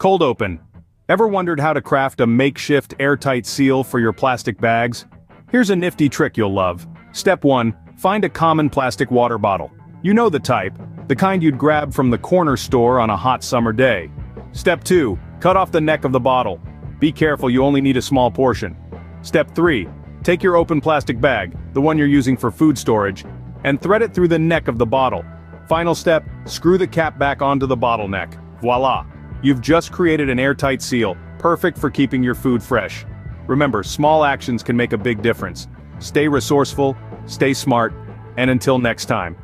Cold open. Ever wondered how to craft a makeshift airtight seal for your plastic bags? Here's a nifty trick you'll love. Step 1. Find a common plastic water bottle. You know the type, the kind you'd grab from the corner store on a hot summer day. Step 2. Cut off the neck of the bottle. Be careful you only need a small portion. Step 3. Take your open plastic bag, the one you're using for food storage, and thread it through the neck of the bottle. Final step, screw the cap back onto the bottleneck. Voila! You've just created an airtight seal, perfect for keeping your food fresh. Remember, small actions can make a big difference. Stay resourceful, stay smart, and until next time.